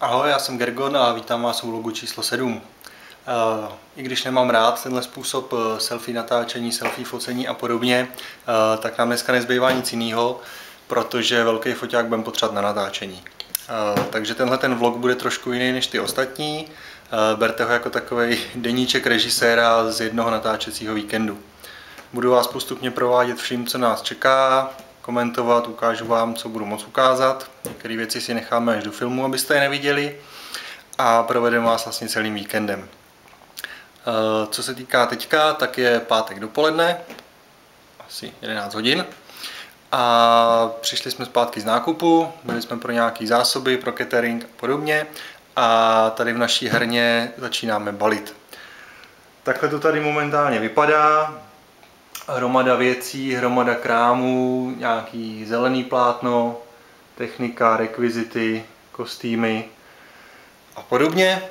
Ahoj, já jsem Gergon a vítám vás u vlogu číslo 7. Eh, I když nemám rád tenhle způsob eh, selfie natáčení, selfie focení a podobně, eh, tak nám dneska nezbývá nic jiného, protože velký foťák budeme potřebovat na natáčení. Takže tenhle ten vlog bude trošku jiný než ty ostatní. Berte ho jako takový deníček režiséra z jednoho natáčecího víkendu. Budu vás postupně provádět vším, co nás čeká, komentovat, ukážu vám, co budu moc ukázat. Některé věci si necháme až do filmu, abyste je neviděli. A provedeme vás vlastně celým víkendem. Eh, co se týká teďka, tak je pátek dopoledne, asi 11 hodin. A přišli jsme zpátky z nákupu, byli jsme pro nějaké zásoby, pro catering a podobně. A tady v naší herně začínáme balit. Takhle to tady momentálně vypadá hromada věcí, hromada krámů, nějaký zelený plátno, technika, rekvizity, kostýmy a podobně.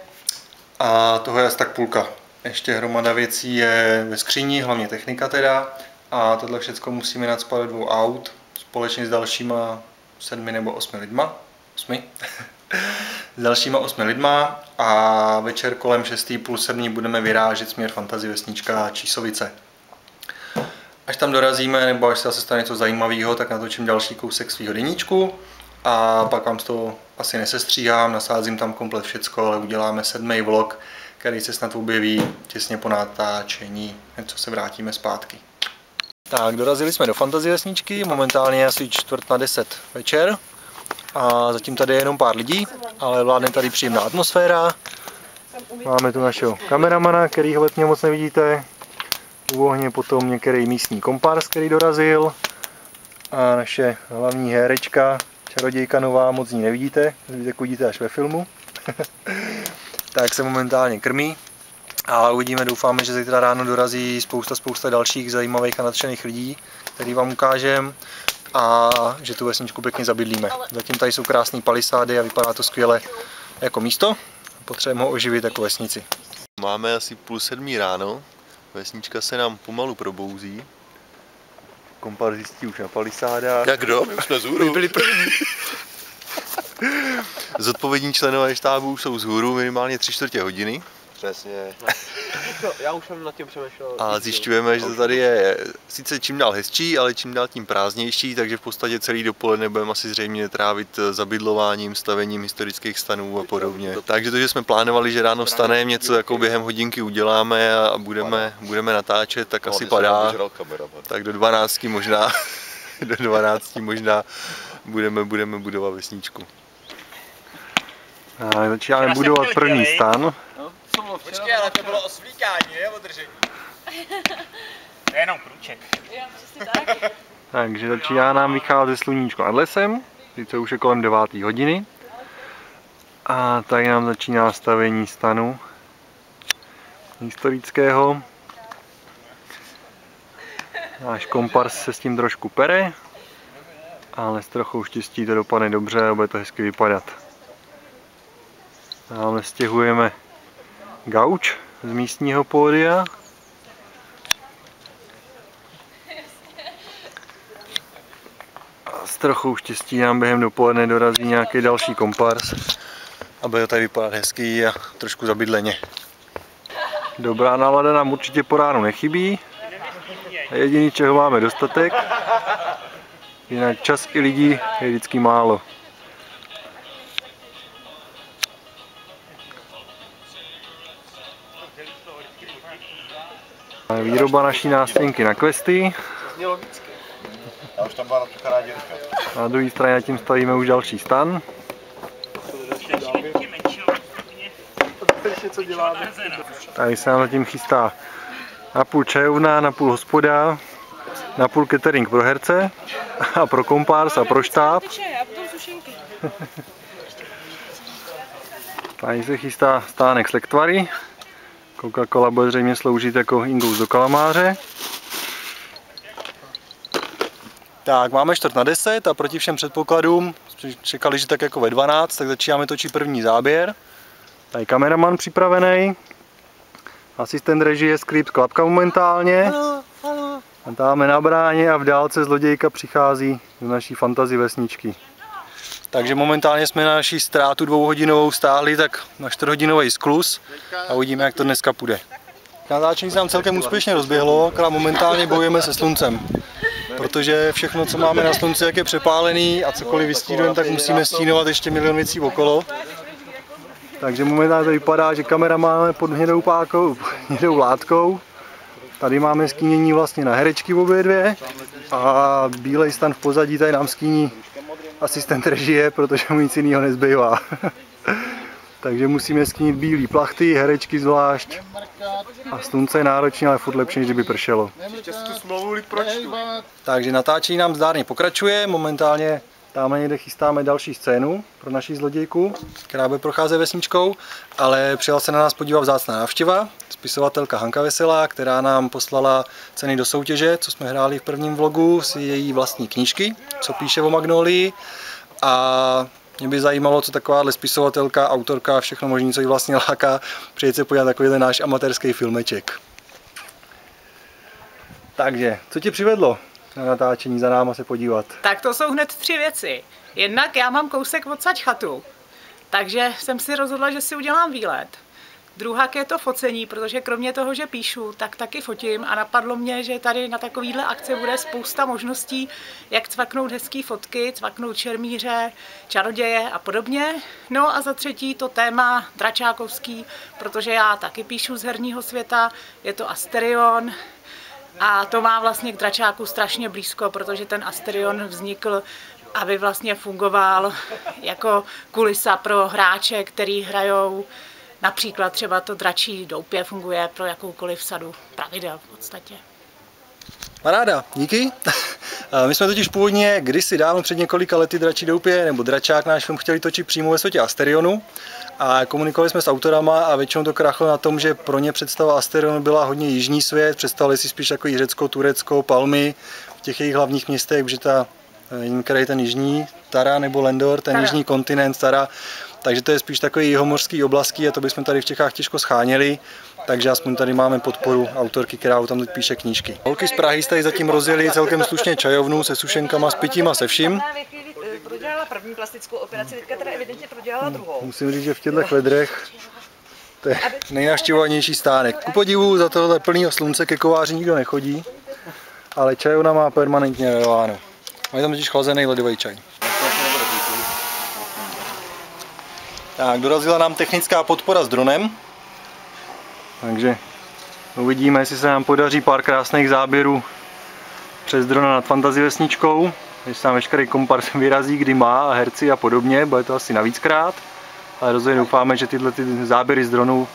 A toho je asi tak půlka. Ještě hromada věcí je ve skříni, hlavně technika teda. A tohle všechno musíme nadspat dvou aut společně s dalšíma sedmi nebo osmi lidma. Osmi. s dalšíma osmi lidma a večer kolem 6. půl sedmí budeme vyrážet směr Fantazy Vesnička Čísovice. Tam dorazíme, nebo až se zase stane něco zajímavého, tak natočím další kousek svého deníčku a pak vám toho asi nesestříhám, nasázím tam komplet všecko, ale uděláme sedmý vlog, který se snad objeví těsně po natáčení, co se vrátíme zpátky. Tak, dorazili jsme do fantazie vesničky, momentálně je asi čtvrt na deset večer a zatím tady je jenom pár lidí, ale vládne tady příjemná atmosféra. Máme tu našeho kameramana, který ho letně moc nevidíte, u ohně potom některý místní kompars, který dorazil. A naše hlavní herečka, čarodějka nová, moc ní nevidíte, jak uvidíte až ve filmu. tak se momentálně krmí. A uvidíme, doufáme, že zítra ráno dorazí spousta, spousta dalších zajímavých a nadšených lidí, který vám ukážem a že tu vesničku pěkně zabydlíme. Zatím tady jsou krásné palisády a vypadá to skvěle jako místo. Potřebujeme ho oživit jako vesnici. Máme asi půl sedmí ráno, Vesnička se nám pomalu probouzí. Komparzistí už na palisádách. Jak kdo? My už jsme zhůru. My byli první. Zodpovědní členové štábu už jsou vzhůru minimálně tři čtvrtě hodiny. Přesně. Já už jsem nad tím přemýšlel. A zjišťujeme, že to tady je sice čím dál hezčí, ale čím dál tím prázdnější, takže v podstatě celý dopoledne budeme asi zřejmě trávit zabydlováním, stavením historických stanů a podobně. Takže to, že jsme plánovali, že ráno vstaneme, něco jako během hodinky uděláme a budeme, budeme natáčet, tak asi padá. Tak do 12 možná, do 12 možná budeme, budeme budovat vesničku. A začínáme budovat první stan. Počkej, ale to bylo osvíkání, je održení. To je jenom krůček. Jo, přesně tak. Takže začíná nám vycházet sluníčko nad lesem, sice už je kolem 9. hodiny. A tady nám začíná stavení stanu historického. Náš kompars se s tím trošku pere, ale s trochou štěstí to dopadne dobře a bude to hezky vypadat. Dále stěhujeme gauč z místního pódia. A s trochou štěstí nám během dopoledne dorazí nějaký další kompars, aby to tady vypadat hezký a trošku zabydleně. Dobrá nálada nám určitě po ránu nechybí. A jediný, čeho máme dostatek, jinak čas i lidí je vždycky málo. Výroba naší nástěnky na questy. A už tam byla. Na druhé straně tím stavíme už další stan. Tady se nám zatím chystá na půl čajovna, na půl hospoda, na půl catering pro herce a pro kompárs a pro štáb. Tady se chystá stánek s lektvary. Coca-Cola bude zřejmě sloužit jako ingus do kalamáře. Tak, máme čtvrt na 10 a proti všem předpokladům, čekali, že tak jako ve 12, tak začínáme točit první záběr. Tady kameraman připravený. Asistent režie Skript Klapka momentálně. A dáme na bráně a v dálce zlodějka přichází do naší fantazy vesničky. Takže momentálně jsme na naší ztrátu dvouhodinovou stáhli tak na čtvrthodinový sklus a uvidíme, jak to dneska půjde. Natáčení se nám celkem úspěšně rozběhlo, akorát momentálně bojujeme se sluncem. Protože všechno, co máme na slunci, jak je přepálený a cokoliv vystínujeme, tak musíme stínovat ještě milion věcí okolo. Takže momentálně to vypadá, že kamera máme pod hnědou pákou, hnědou látkou. Tady máme skínění vlastně na herečky obě dvě a bílej stan v pozadí tady nám skíní asistent režie, protože mu nic jiného nezbývá. Takže musíme skínit bílé plachty, herečky zvlášť. A slunce je náročné, ale furt lepší, než kdyby pršelo. Takže natáčení nám zdárně pokračuje. Momentálně tam někde chystáme další scénu pro naši zlodějku, která bude procházet vesničkou, ale přijela se na nás podívat vzácná návštěva, spisovatelka Hanka Veselá, která nám poslala ceny do soutěže, co jsme hráli v prvním vlogu, si její vlastní knížky, co píše o Magnolii. A mě by zajímalo, co takováhle spisovatelka, autorka, všechno možné, co jí vlastně láká, přijet se podívat takovýhle náš amatérský filmeček. Takže, co tě přivedlo na natáčení za náma se podívat? Tak to jsou hned tři věci. Jednak já mám kousek odsaď chatu, takže jsem si rozhodla, že si udělám výlet. Druhá je to focení, protože kromě toho, že píšu, tak taky fotím a napadlo mě, že tady na takovýhle akci bude spousta možností, jak cvaknout hezké fotky, cvaknout čermíře, čaroděje a podobně. No a za třetí to téma dračákovský, protože já taky píšu z herního světa, je to Asterion, a to má vlastně k dračáku strašně blízko, protože ten Asterion vznikl aby vlastně fungoval jako kulisa pro hráče, který hrajou Například třeba to dračí doupě funguje pro jakoukoliv sadu pravidel v podstatě. Paráda, díky. My jsme totiž původně kdysi dávno před několika lety dračí doupě nebo dračák náš film chtěli točit přímo ve světě Asterionu a komunikovali jsme s autorama a většinou to krachlo na tom, že pro ně představa Asterionu byla hodně jižní svět, představili si spíš jako Řecko, Turecko, Palmy v těch jejich hlavních městech, že ta který ten jižní Tara nebo Lendor, ten Tara. jižní kontinent Tara, takže to je spíš takový jihomořský oblastí a to bychom tady v Čechách těžko scháněli, takže aspoň tady máme podporu autorky, která tam teď píše knížky. Holky z Prahy tady zatím rozjeli celkem slušně čajovnu se sušenkama, s pitím a se vším. Prodělala první plastickou operaci, teďka teda evidentně prodělala druhou. Musím říct, že v těchto vedrech to je nejnaštěvovanější stánek. Ku podivu za tohle plného slunce ke kováři nikdo nechodí, ale čajovna má permanentně veláno. Mají tam totiž chlazený ledový čaj. Tak, dorazila nám technická podpora s dronem. Takže uvidíme, jestli se nám podaří pár krásných záběrů přes drona nad fantazi vesničkou. Se nám veškerý kompars vyrazí, kdy má, a herci a podobně, bude to asi navíckrát. Ale rozhodně doufáme, že tyhle ty záběry z dronu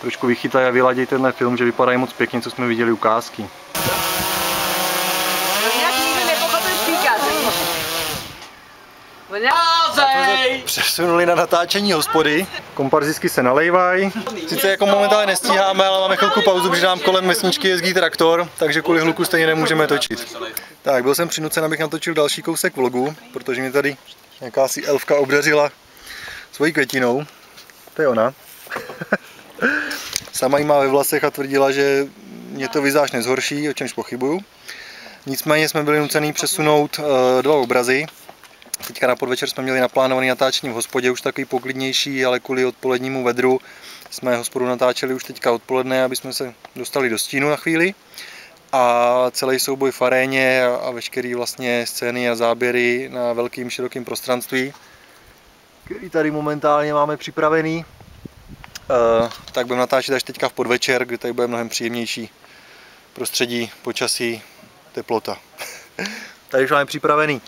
trošku vychytají a vyladí tenhle film, že vypadají moc pěkně, co jsme viděli ukázky. Přesunuli na natáčení hospody. Komparzisky se nalejvají. Sice jako momentálně nestíháme, ale máme chvilku pauzu, protože nám kolem vesničky jezdí traktor, takže kvůli hluku stejně nemůžeme točit. Tak, byl jsem přinucen, abych natočil další kousek vlogu, protože mě tady nějaká si elfka obdařila svojí květinou. To je ona. Sama jí má ve vlasech a tvrdila, že mě to vizáž nezhorší, o čemž pochybuju. Nicméně jsme byli nuceni přesunout eh, dva obrazy, Teďka na podvečer jsme měli naplánovaný natáčení v hospodě, už takový poklidnější, ale kvůli odpolednímu vedru jsme hospodu natáčeli už teďka odpoledne, aby jsme se dostali do stínu na chvíli. A celý souboj v aréně a veškeré vlastně scény a záběry na velkým širokém prostranství, který tady momentálně máme připravený, eh, tak budeme natáčet až teďka v podvečer, kdy tady bude mnohem příjemnější prostředí, počasí, teplota. tady už máme připravený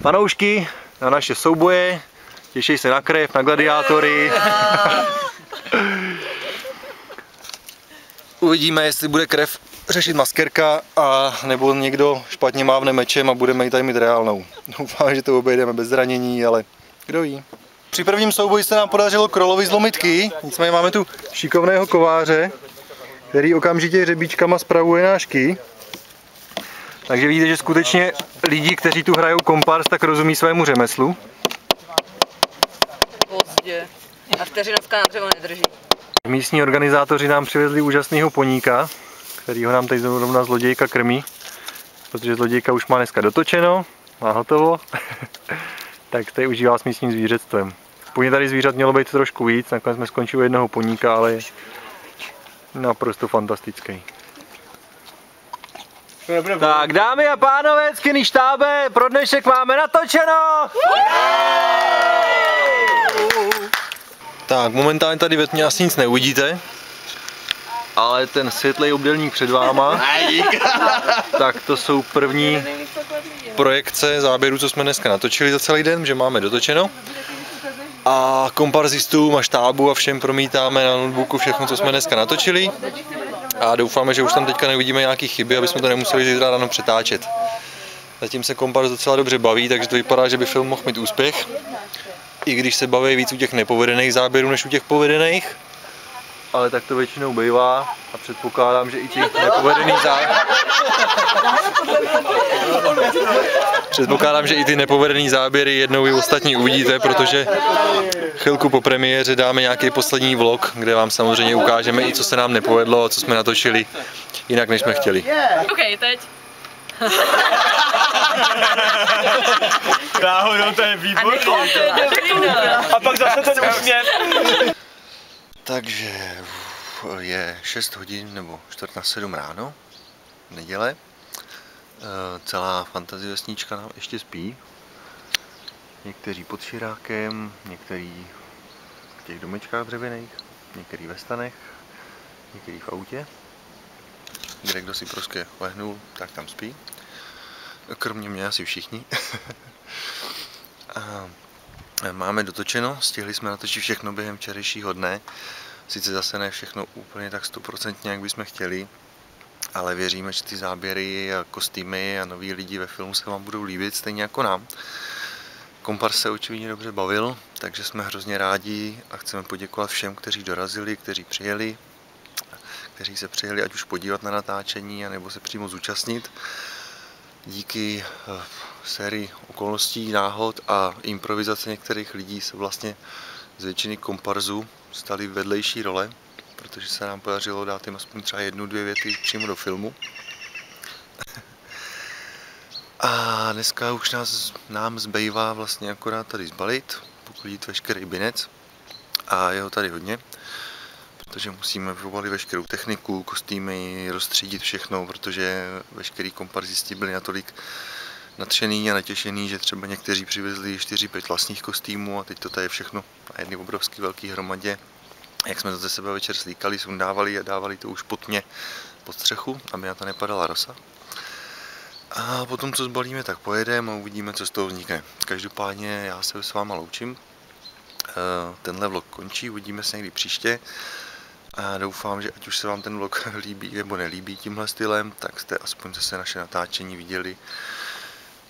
fanoušky na naše souboje, těší se na krev, na gladiátory. Uvidíme, jestli bude krev řešit maskerka a nebo někdo špatně mávne mečem a budeme ji tady mít reálnou. Doufám, že to obejdeme bez zranění, ale kdo ví. Při prvním souboji se nám podařilo Krolovi zlomit nicméně máme tu šikovného kováře, který okamžitě řebíčkama spravuje náš ký. Takže vidíte, že skutečně lidi, kteří tu hrajou kompars, tak rozumí svému řemeslu. Pozdě. A vteřinovka nám třeba nedrží. Místní organizátoři nám přivezli úžasného poníka, kterýho nám teď zrovna zlodějka krmí, protože zlodějka už má dneska dotočeno, má hotovo. tak tady užívá s místním zvířectvem. Původně tady zvířat mělo být trošku víc, nakonec jsme skončili u jednoho poníka, ale je naprosto fantastický. Tak dámy a pánové, skinny štábe, pro dnešek máme natočeno! Tak, momentálně tady ve tmě asi nic neuvidíte, ale ten světlej obdelník před váma, tak to jsou první projekce záběrů, co jsme dneska natočili za celý den, že máme dotočeno. A komparzistům a štábu a všem promítáme na notebooku všechno, co jsme dneska natočili. A doufáme, že už tam teďka neuvidíme nějaké chyby, aby jsme to nemuseli zítra ráno přetáčet. Zatím se komparz docela dobře baví, takže to vypadá, že by film mohl mít úspěch. I když se baví víc u těch nepovedených záběrů než u těch povedených. Ale tak to většinou bývá a předpokládám, že i ti nepovedený záběry... Předpokládám, že i ty nepovedený záběry jednou i ostatní uvidíte, protože chvilku po premiéře dáme nějaký poslední vlog, kde vám samozřejmě ukážeme i co se nám nepovedlo a co jsme natočili jinak než jsme chtěli. OK, teď. Náhodou to je výborný. To je dobrý, no. A pak zase ten úsměv. Takže je 6 hodin nebo čtvrt na 7 ráno, neděle. E, Celá fantazie vesnička nám ještě spí. Někteří pod širákem, někteří v těch domečkách dřevěných, někteří ve stanech, někteří v autě. Kde kdo si prostě lehnul, tak tam spí. Kromě mě asi všichni. A Máme dotočeno, stihli jsme natočit všechno během včerejšího dne. Sice zase ne všechno úplně tak stoprocentně, jak bychom chtěli, ale věříme, že ty záběry a kostýmy a noví lidi ve filmu se vám budou líbit, stejně jako nám. Kompars se očividně dobře bavil, takže jsme hrozně rádi a chceme poděkovat všem, kteří dorazili, kteří přijeli, kteří se přijeli ať už podívat na natáčení, anebo se přímo zúčastnit. Díky eh, sérii okolností, náhod a improvizace některých lidí se vlastně z většiny komparzů staly vedlejší role, protože se nám podařilo dát jim aspoň třeba jednu, dvě věty přímo do filmu. A dneska už nás, nám zbývá vlastně akorát tady zbalit, poklidit veškerý binec a je ho tady hodně, protože musíme vyvolit veškerou techniku, kostýmy, rozstřídit všechno, protože veškerý komparzisti byli natolik nadšený a natěšený, že třeba někteří přivezli 4-5 vlastních kostýmů a teď to tady je všechno na jedné obrovské velké hromadě. Jak jsme to ze sebe večer slíkali, sundávali a dávali to už pod mě, pod střechu, aby na to nepadala rosa. A potom, co zbalíme, tak pojedeme a uvidíme, co z toho vznikne. Každopádně já se s váma loučím. Eh, Tenhle vlog končí, uvidíme se někdy příště. A doufám, že ať už se vám ten vlog líbí nebo nelíbí tímhle stylem, tak jste aspoň zase naše natáčení viděli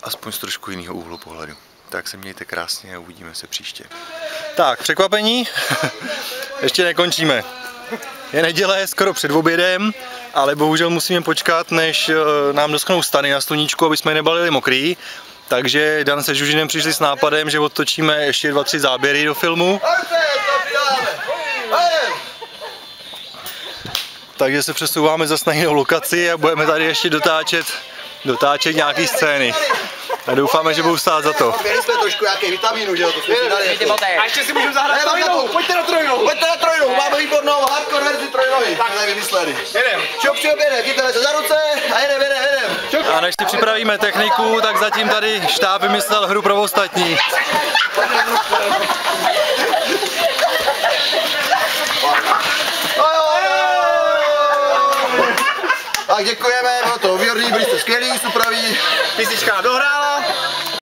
aspoň z trošku jiného úhlu pohledu. Tak se mějte krásně a uvidíme se příště. Tak, překvapení. Ještě nekončíme. Je neděle, skoro před obědem, ale bohužel musíme počkat, než eh, nám doschnou stany na sluníčku, aby jsme je nebalili mokrý. Takže Dan se Žužinem přišli s nápadem, že odtočíme ještě dva, tři záběry do filmu. Takže se přesouváme zase na jinou lokaci a budeme tady ještě dotáčet, dotáčet nějaký scény. A doufáme, že budou stát za to. Měli jsme trošku nějaký vitamínu, že jo, to jsme si dali. jako- A ještě si můžu zahrát trojnou. Pojďte na trojnou. Pojďte na trojnou, máme výbornou hardcore verzi trojnohy. Takhle vymysleli. Jedem. Čop, čop, jede, chytáme se za ruce a jedem, jedem, jedem. A než si připravíme techniku, tak zatím tady štáb vymyslel hru pro ostatní. Tak děkujeme, bylo to výborný, byli jste skvělí, supraví. Písnička dohrála.